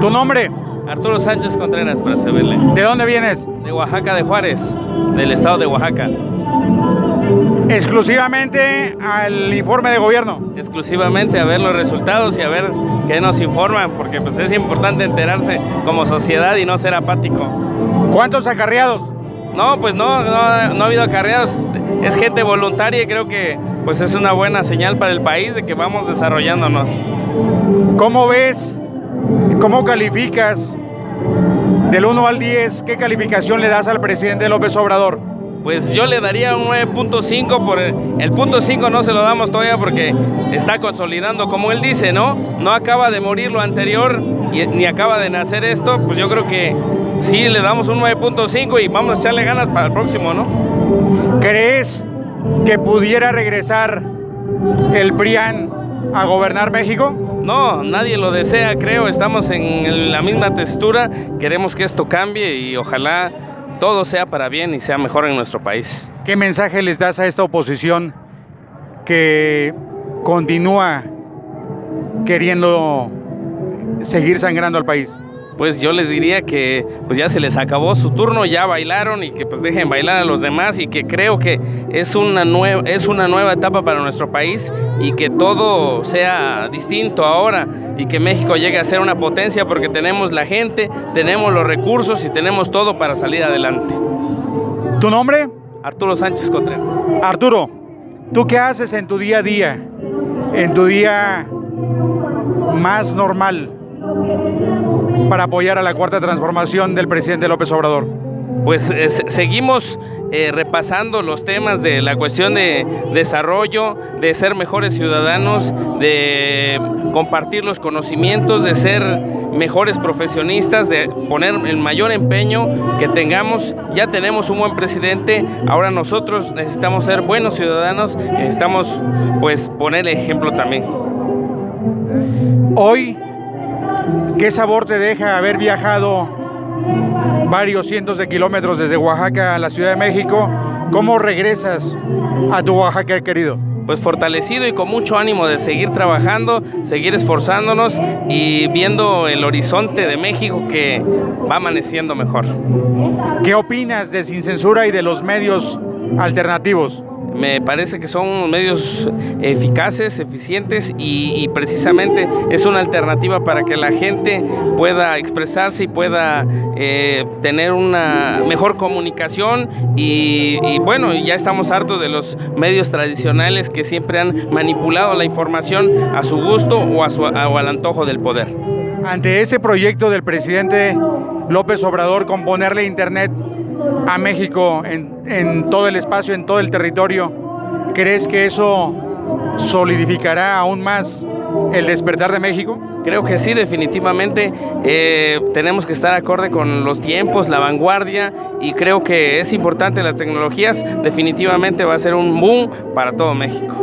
¿Tu nombre? Arturo Sánchez Contreras, para servirle. ¿De dónde vienes? De Oaxaca de Juárez, del estado de Oaxaca. Exclusivamente al informe de gobierno. Exclusivamente a ver los resultados y a ver qué nos informan, porque pues es importante enterarse como sociedad y no ser apático. ¿Cuántos acarreados? No, pues no, no, no ha habido acarreados. Es gente voluntaria y creo que pues es una buena señal para el país de que vamos desarrollándonos. ¿Cómo ves ¿Cómo calificas del 1 al 10? ¿Qué calificación le das al presidente López Obrador? Pues yo le daría un 9.5 por el, el, punto 5 no se lo damos todavía porque está consolidando como él dice, ¿no? No acaba de morir lo anterior y, ni acaba de nacer esto, pues yo creo que sí le damos un 9.5 y vamos a echarle ganas para el próximo, ¿no? ¿Crees que pudiera regresar el PRIAN a gobernar México? No, nadie lo desea, creo. Estamos en la misma textura. Queremos que esto cambie y ojalá todo sea para bien y sea mejor en nuestro país. ¿Qué mensaje les das a esta oposición que continúa queriendo seguir sangrando al país? Pues yo les diría que pues ya se les acabó su turno, ya bailaron y que pues dejen bailar a los demás y que creo que es una nueva es una nueva etapa para nuestro país y que todo sea distinto ahora y que México llegue a ser una potencia porque tenemos la gente, tenemos los recursos y tenemos todo para salir adelante. ¿Tu nombre? Arturo Sánchez Contreras. Arturo, ¿tú qué haces en tu día a día? En tu día más normal para apoyar a la cuarta transformación del presidente López Obrador? Pues eh, seguimos eh, repasando los temas de la cuestión de desarrollo, de ser mejores ciudadanos, de compartir los conocimientos, de ser mejores profesionistas, de poner el mayor empeño que tengamos. Ya tenemos un buen presidente, ahora nosotros necesitamos ser buenos ciudadanos, necesitamos pues poner el ejemplo también. Hoy ¿Qué sabor te deja haber viajado varios cientos de kilómetros desde Oaxaca a la Ciudad de México? ¿Cómo regresas a tu Oaxaca querido? Pues fortalecido y con mucho ánimo de seguir trabajando, seguir esforzándonos y viendo el horizonte de México que va amaneciendo mejor. ¿Qué opinas de Sin Censura y de los medios alternativos? Me parece que son medios eficaces, eficientes y, precisamente es una alternativa para que la gente pueda expresarse y pueda eh, tener una mejor comunicación y, y, bueno, ya estamos hartos de los medios tradicionales que siempre han manipulado la información a su gusto o, a su, o al antojo del poder. Ante este proyecto del presidente López Obrador con ponerle internet a México en, en, todo el espacio, en todo el territorio. ¿Crees que eso solidificará aún más el despertar de México? Creo que sí, definitivamente eh, tenemos que estar acorde con los tiempos, la vanguardia y creo que es importante las tecnologías, definitivamente va a ser un boom para todo México.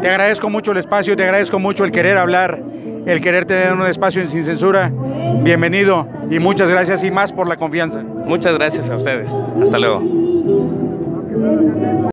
Te agradezco mucho el espacio, te agradezco mucho el querer hablar, el querer tener un espacio sin censura. Bienvenido y muchas gracias y más por la confianza. Muchas gracias a ustedes. Hasta luego.